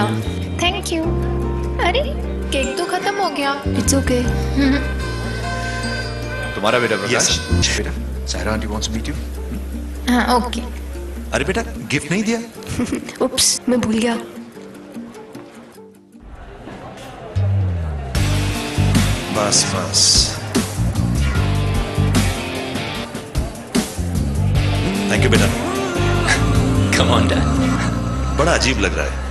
Alisha thank you अरे cake तो खत्म हो गया। इट्स ओके तुम्हारा बेटा प्रकाश? बेटा। Saira aunty wants meet you हाँ ओके अरे बेटा गिफ्ट नहीं दिया। उप्स मैं भूल गया। बस बस। थैंक यू बेटा। कम ऑन डैड बड़ा अजीब लग रहा है।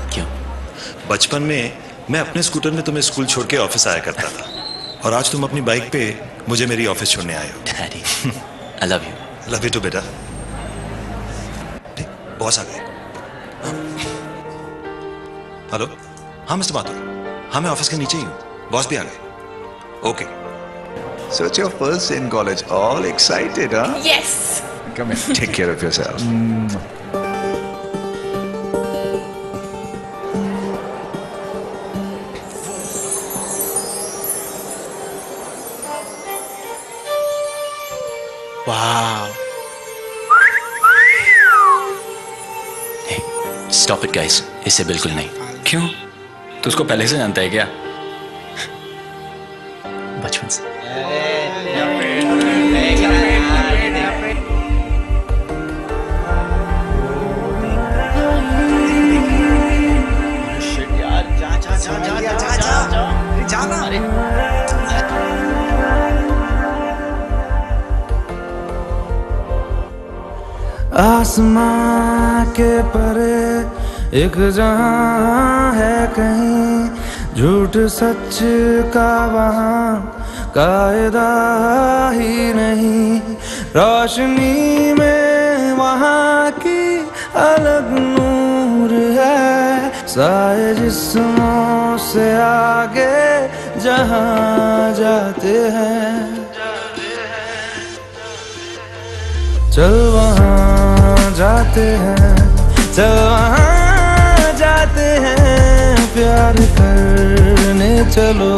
बचपन में मैं अपने स्कूटर में तुम्हें स्कूल छोड़ के ऑफ़िस आया करता था। और आज तुम अपनी बाइक पे मुझे मेरी ऑफ़िस छोड़ने आए हो। Daddy I love you love you too बेटा। बॉस आ गए। हेलो हाँ मिस्टर माथुर हाँ मैं ऑफ़िस के नीचे ही हूँ। बॉस भी आ गए। Okay it's your first in college. All excited, huh? Yes Come in. Take care of yourself. Stop it guys इससे बिल्कुल नहीं। क्यों? तू उसको पहले से जानता है क्या? बचपन से। आसमां के परे एक जहाँ है कहीं झूठ सच का वहाँ कायदा ही नहीं। रोशनी में वहाँ की अलग नूर है साए जिस्मों से आगे जहाँ जाते हैं। चल वहाँ जाते हैं, चल वहाँ जाते हैं प्यार करने, चलो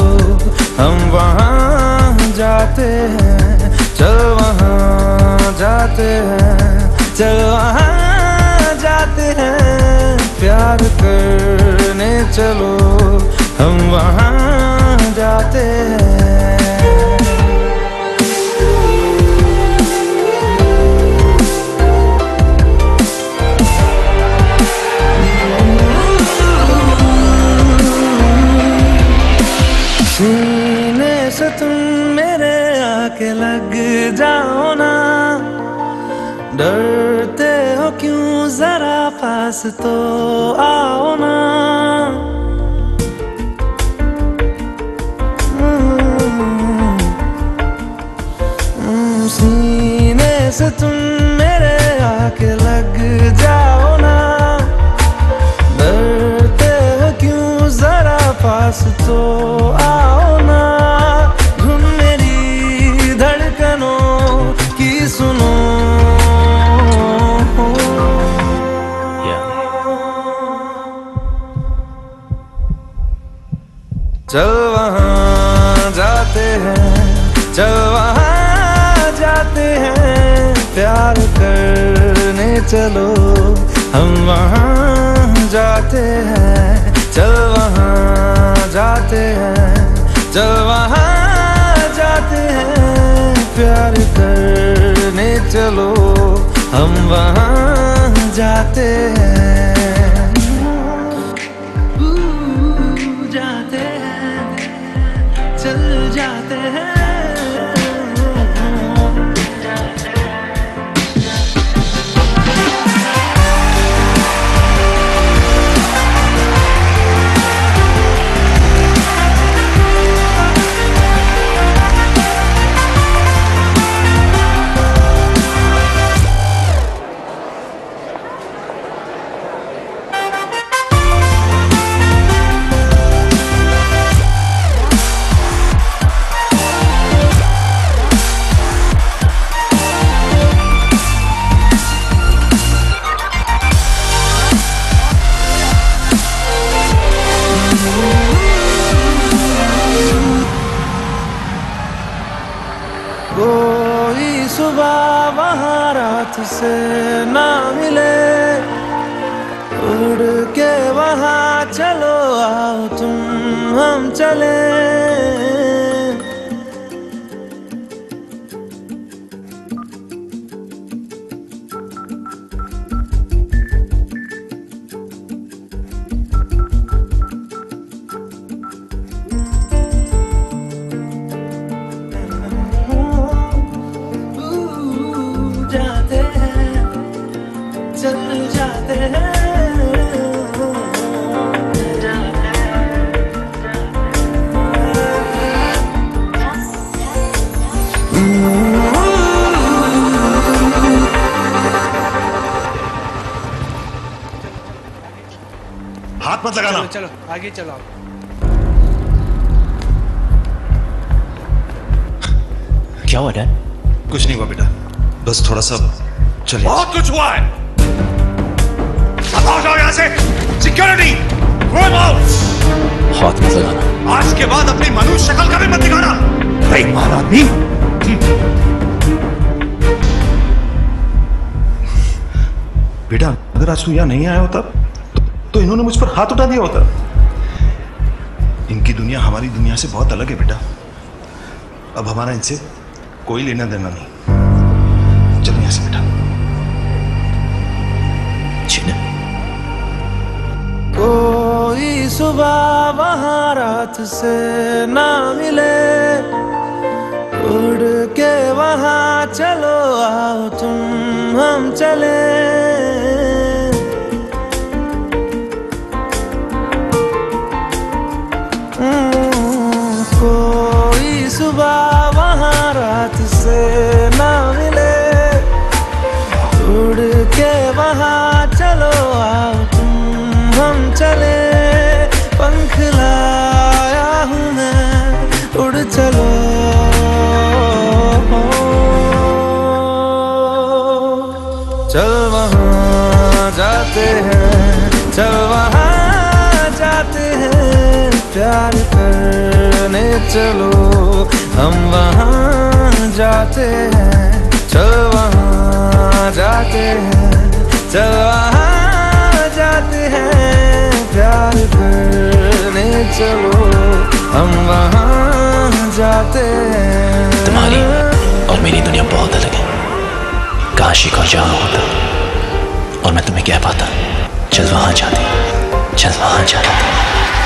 हम वहाँ जाते हैं। चल वहाँ जाते हैं, चल वहाँ जाते हैं। प्यार करने, चलो हम वहाँ जाओ ना। डरते हो क्यों? जरा पास तो आओ ना। हम्म, सीने से तुम मेरे आके लग जाओ ना। डरते हो क्यों? जरा पास तो आओ प्यार करने चलो। हम वहाँ जाते हैं। चल वहाँ जाते हैं। चल वहाँ जाते हैं। प्यार करने चलो। हम वहाँ जाते हैं। कोई सुबह वहाँ रात से ना मिले। उड़ के वहाँ चलो आओ तुम, हम चले। मत चलो आगे चलो आप। क्या हुआ डैड? कुछ नहीं हुआ बेटा। बस थोड़ा सा चलिए। बहुत कुछ हुआ है। अब जाओ यहाँ से। सिक्योरिटी हाथ मत लगाना। आज के बाद अपनी मनुष्य शक्ल का भी मत दिखाना। बेईमान आदमी। बेटा अगर आज तू यहाँ नहीं आया होता तो, तो इन्होंने मुझ पर हाथ उठा दिया होता। इनकी दुनिया हमारी दुनिया से बहुत अलग है बेटा। अब हमारा इनसे कोई लेना देना नहीं। चलो यहाँ से बेटा। कोई सुबह वहाँ रात से ना मिले। उड़ के वहाँ चलो, आओ तुम, हम चले। प्यार करने चलो। हम वहाँ जाते हैं। चल वहाँ जाते हैं। चल वहाँ जाते हैं। प्यार करने चलो। हम वहाँ जाते हैं। तुम्हारी और मेरी दुनिया बहुत अलग है। काश एक और जहाँ होता और मैं तुम्हें कह पाता। चल वहाँ जाते। चल वहाँ जाते।